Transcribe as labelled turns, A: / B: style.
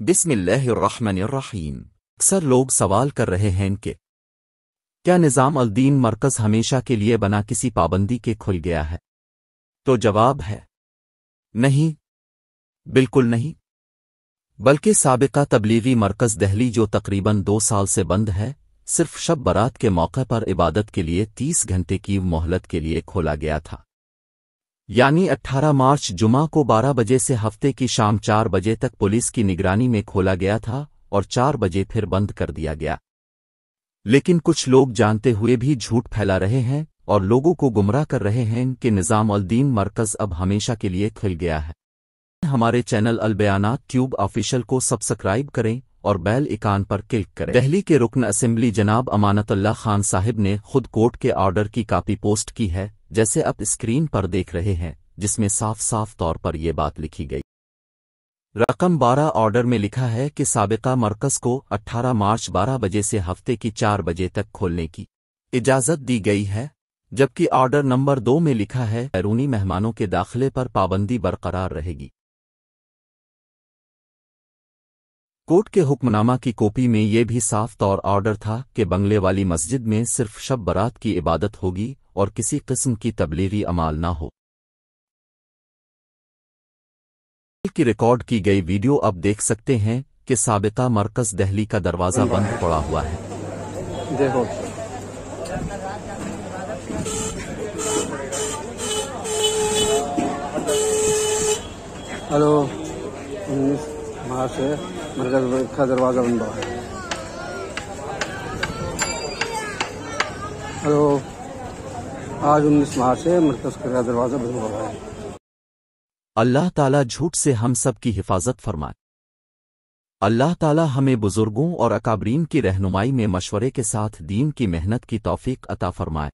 A: बिस्मिल्लाहिर्रहमानिर्रहीम। अक्सर लोग सवाल कर रहे हैं कि, क्या निज़ाम अल्दीन मरकज़ हमेशा के लिए बना किसी पाबंदी के खुल गया है? तो जवाब है, नहीं, बिल्कुल नहीं। बल्कि सबका तबलीगी मरकज़ दहली जो तकरीबन दो साल से बंद है, सिर्फ़ शब बरात के मौके पर इबादत के लिए तीस घंटे की मोहलत के लिए खोला गया था। यानी 18 मार्च जुमा को 12 बजे से हफ़्ते की शाम 4 बजे तक पुलिस की निगरानी में खोला गया था और 4 बजे फिर बंद कर दिया गया। लेकिन कुछ लोग जानते हुए भी झूठ फैला रहे हैं और लोगों को गुमराह कर रहे हैं कि निज़ाम अल्दीन मरकज़ अब हमेशा के लिए खिल गया है। हमारे चैनल अलबयानात ट्यूब ऑफिशियल को सब्सक्राइब करें और बेल इकान पर क्लिक करें। दहली के रुकन असेंबली जनाब अमानतुल्ला खान साहिब ने खुद कोर्ट के ऑर्डर की कापी पोस्ट की है। जैसे आप स्क्रीन पर देख रहे हैं, जिसमें साफ़ साफ़ तौर पर यह बात लिखी गई। रकम 12 ऑर्डर में लिखा है कि सबका मरकज को 18 मार्च 12 बजे से हफ़्ते की 4 बजे तक खोलने की इजाज़त दी गई है, जबकि ऑर्डर नंबर दो में लिखा है, बैरूनी मेहमानों के दाखिले पर पाबंदी बरकरार रहेगी। कोर्ट के हुक्मनामा की कॉपी में यह भी साफ़ तौर ऑर्डर था कि बंगले वाली मस्जिद में सिर्फ़ शब बरात की इबादत होगी और किसी किस्म की तबलीगी अमाल ना हो। की रिकॉर्ड की गई वीडियो अब देख सकते हैं कि सबका मरकज दहली का दरवाज़ा बंद पड़ा हुआ है।
B: देखो। हेलो। मार्च से मरकज का दरवाज़ा बंद हुआ है। हेलो। आज उन्नीस मार्च से मरकज का दरवाज़ा बंद हुआ है।
A: अल्लाह ताला झूठ से हम सब की हिफाजत फरमाए। अल्लाह ताला हमें बुज़ुर्गों और अकाबरीन की रहनुमाई में मशवरे के साथ दीन की मेहनत की तौफीक अता फरमाए।